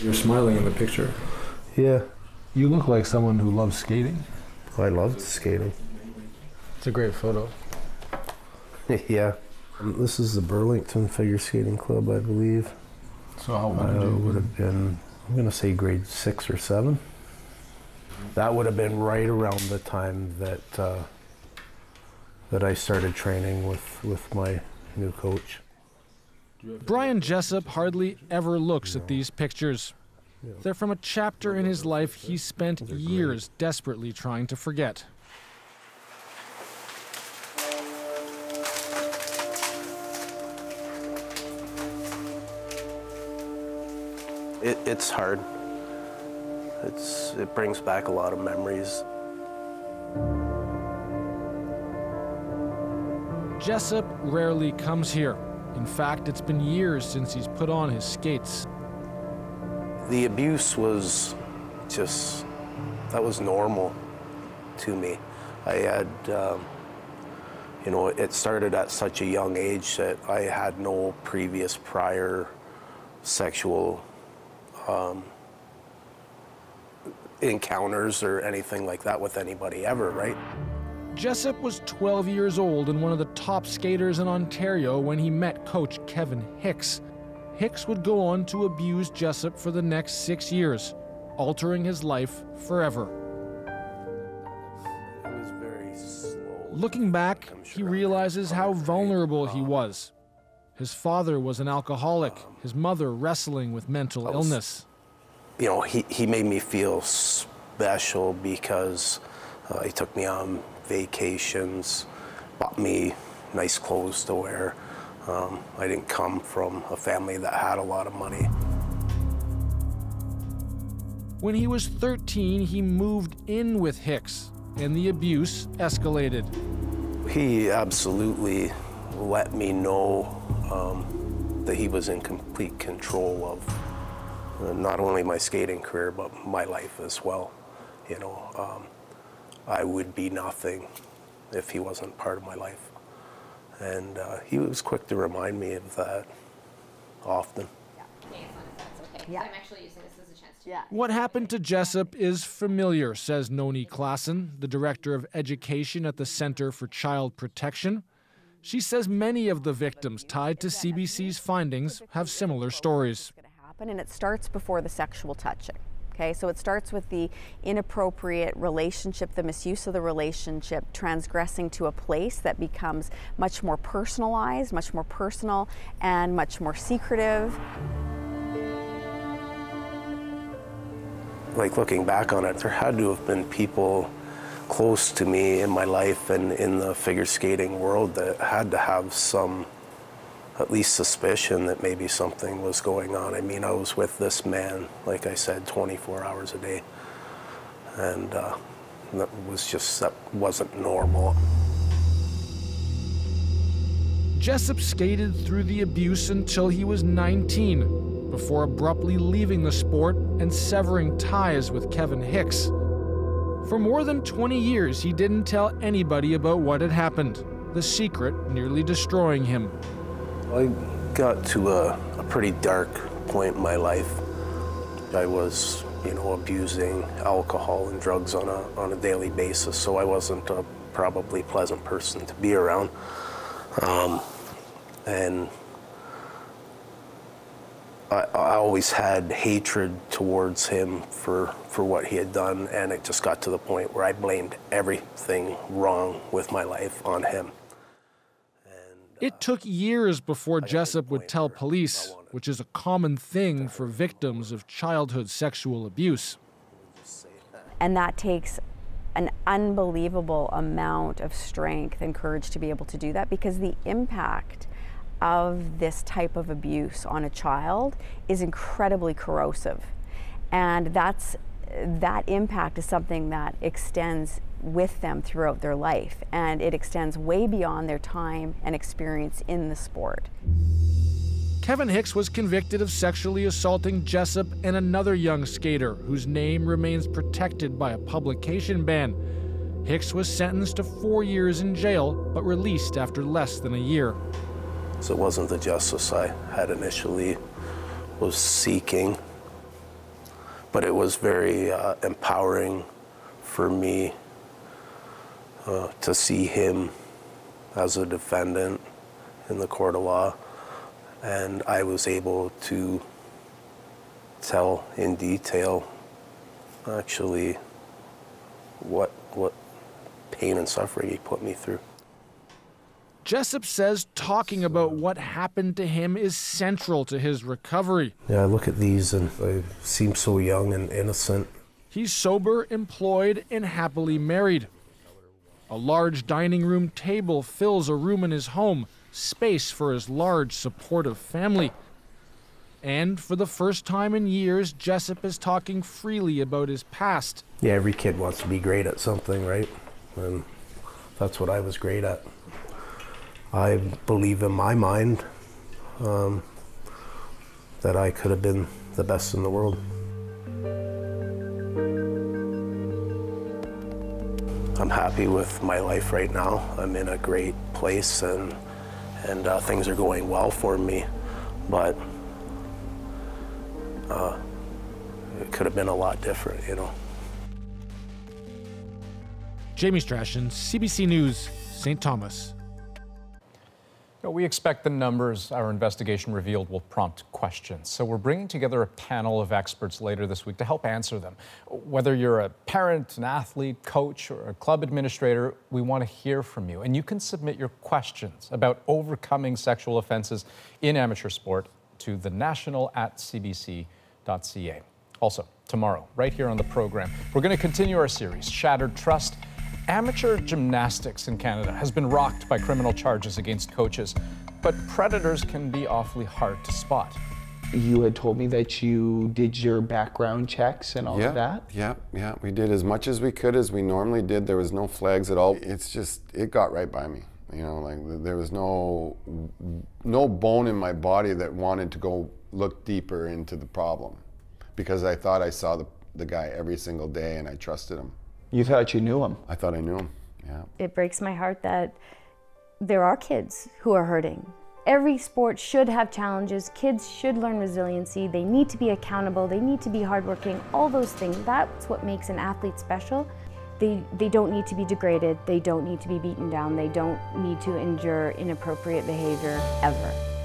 You're smiling in the picture. Yeah, You look like someone who loves skating. I loved skating. It's a great photo. yeah. Um, This is the Burlington Figure Skating Club, I believe. So how old Uh, you? would have been, I'm going to say grade six or seven. That would have been right around the time that uh, that I started training with, with my new coach. Brian Jessup hardly ever looks at these pictures. They're from a chapter in his life he spent years desperately trying to forget. It, it's hard. It's, it brings back a lot of memories. Jessup rarely comes here. In fact, it's been years since he's put on his skates. The abuse was just, that was normal to me. I had, um, you know, it started at such a young age that I had no previous prior sexual um, encounters or anything like that with anybody ever, right? Jessup was 12 years old and one of the top skaters in Ontario when he met coach Kevin Hicks. Hicks would go on to abuse Jessup for the next six years, altering his life forever. It was very slow. Looking back, he realizes how vulnerable he was. His father was an alcoholic, his mother wrestling with mental illness. you know, he, he made me feel special because uh, he took me on vacations, bought me nice clothes to wear. Um, I didn't come from a family that had a lot of money. When he was 13, he moved in with Hicks, and the abuse escalated. He absolutely let me know um, that he was in complete control of uh, not only my skating career, but my life as well. You know, um, I would be nothing if he wasn't part of my life. And uh, he was quick to remind me of that often. Nay, as long as that's okay. 'cause Yeah. I'm actually using this as a chance to. Yeah. What happened to Jessup is familiar, says Noni Classen, the director of education at the Center for Child Protection. She says many of the victims tied to CBC's findings have similar stories. going to happen, and it starts before the sexual touching. Okay, so it starts with the inappropriate relationship, the misuse of the relationship, transgressing to a place that becomes much more personalized, much more personal, and much more secretive. like looking back on it, there had to have been people close to me in my life and in the figure skating world that had to have some, at least suspicion that maybe something was going on. I mean, I was with this man, like I said, 24 hours a day, and uh, that was just that wasn't normal. Jessup skated through the abuse until he was 19, before abruptly leaving the sport and severing ties with Kevin Hicks. For more than 20 years, he didn't tell anybody about what had happened, the secret nearly destroying him. I got to a, a pretty dark point in my life. I was, you know, abusing alcohol and drugs on a, on a daily basis, so I wasn't a probably pleasant person to be around. Um, and I, I always had hatred towards him for, for what he had done, and it just got to the point where I blamed everything wrong with my life on him. It took years before Jessup would tell police, which is a common thing for victims of childhood sexual abuse. And that takes an unbelievable amount of strength and courage to be able to do that because the impact of this type of abuse on a child is incredibly corrosive. And that's that impact is something that extends with them throughout their life and it extends way beyond their time and experience in the sport. Kevin Hicks was convicted of sexually assaulting Jessup and another young skater whose name remains protected by a publication ban. Hicks was sentenced to four years in jail but released after less than a year. So it wasn't the justice I had initially was seeking. But it was very uh, empowering for me uh, to see him as a defendant in the court of law, and I was able to tell in detail actually what what pain and suffering he put me through. Jessup says talking about what happened to him is central to his recovery. Yeah, I look at these and I seem so young and innocent. He's sober, employed, and happily married. A large dining room table fills a room in his home, space for his large, supportive family. And for the first time in years, Jessup is talking freely about his past. Yeah, every kid wants to be great at something, right? And that's what I was great at. I believe in my mind um, that I could have been the best in the world. I'm happy with my life right now. I'm in a great place and and uh, things are going well for me, but uh, it could have been a lot different, you know. Jamie Strashin, CBC News, St. Thomas. We expect the numbers our investigation revealed will prompt questions. So we're bringing together a panel of experts later this week to help answer them. Whether you're a parent, an athlete, coach, or a club administrator, we want to hear from you. And you can submit your questions about overcoming sexual offenses in amateur sport to the national at cbc.ca. Also, tomorrow, right here on the program, we're going to continue our series, Shattered Trust Amateur gymnastics in Canada has been rocked by criminal charges against coaches, but predators can be awfully hard to spot. You had told me that you did your background checks and all yeah, of that. Yeah, yeah, we did as much as we could as we normally did. There was no flags at all. It's just it got right by me. You know, like there was no no bone in my body that wanted to go look deeper into the problem because I thought I saw the the guy every single day and I trusted him. You thought you knew him. I thought I knew him. Yeah. It breaks my heart that there are kids who are hurting. Every sport should have challenges. Kids should learn resiliency. They need to be accountable. They need to be hardworking. All those things. That's what makes an athlete special. They, they don't need to be degraded. They don't need to be beaten down. They don't need to endure inappropriate behavior ever.